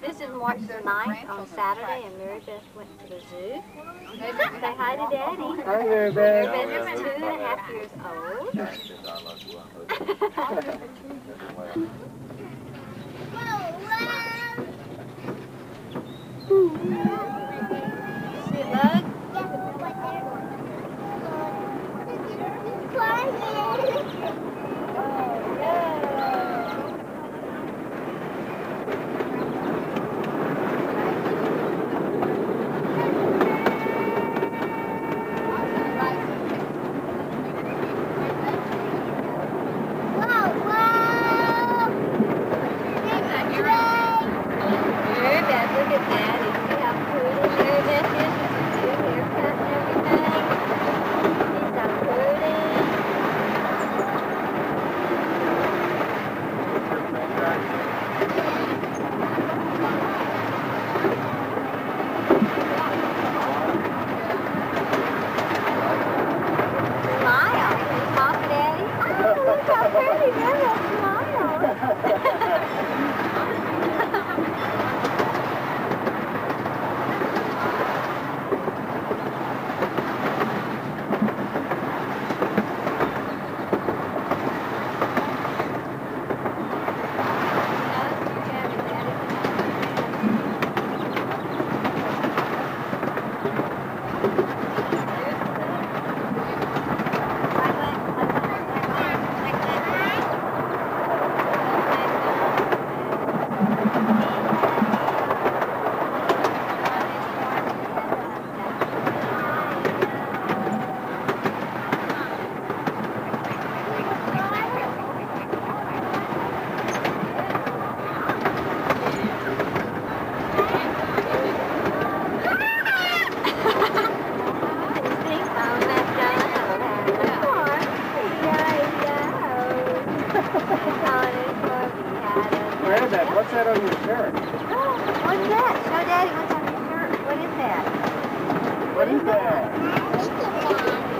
This is March the 9th on Saturday, and Mary Beth went to the zoo. Say hi to Daddy. Hi there, Mary Beth. Beth is two and a half years old. See a Okay, What's that? Show Daddy what's on your shirt. What is that? What is that?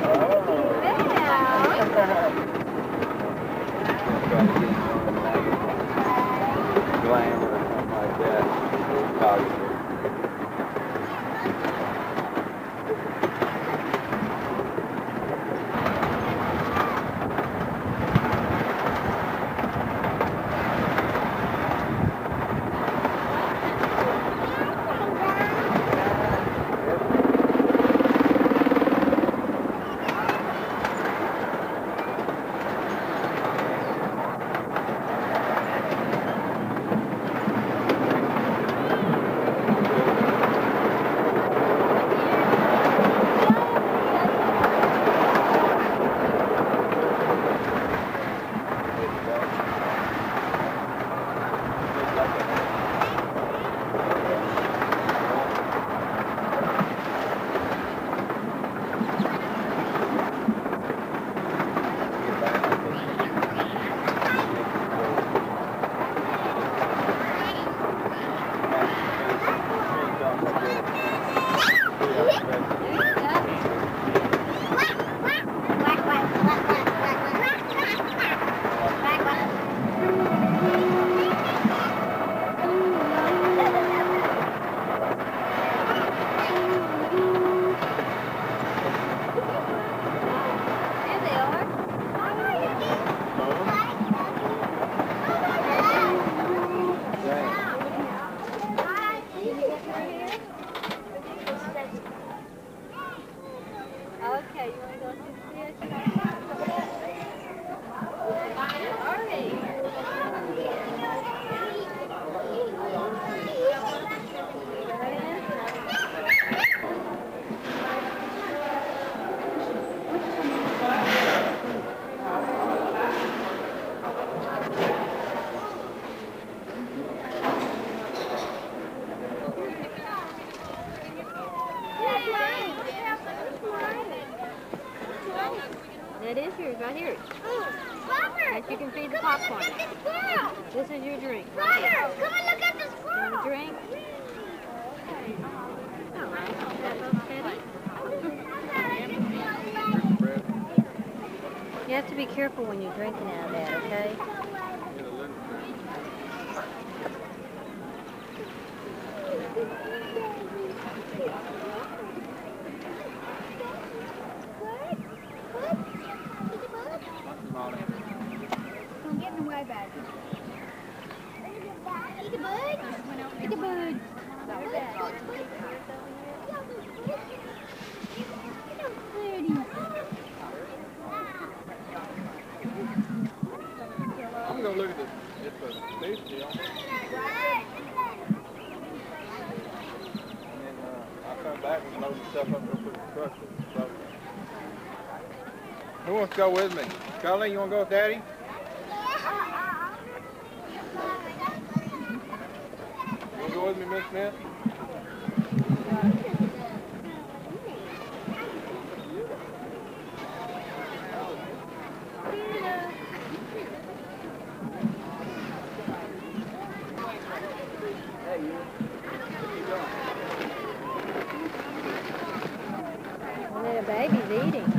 Oh. Well, Glamour or something like that. Here. Robert! That you can feed the popcorn. Look at the squirrel! This is your drink. Robert, come and look at the squirrel! a drink? All right. Is that both steady? Bread. You have to be careful when you're drinking out of that, okay? Who wants to go with me? Charlie, you wanna go with Daddy? You wanna go with me, Miss Smith? And then a baby's eating.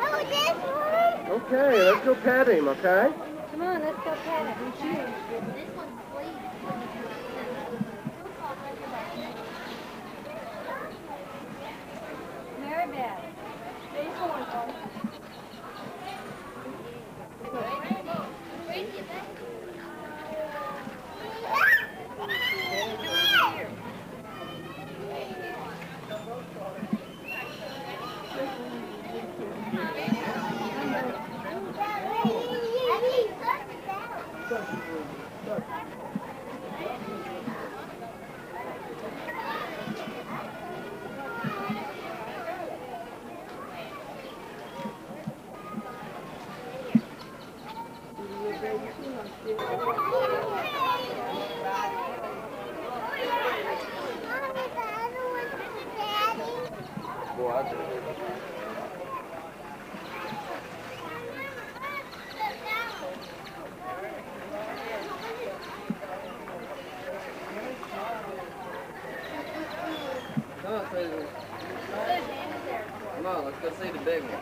Oh, this one? Okay, let's go pet him, okay? Come on, let's go pet him. Come on, let's go see the big one.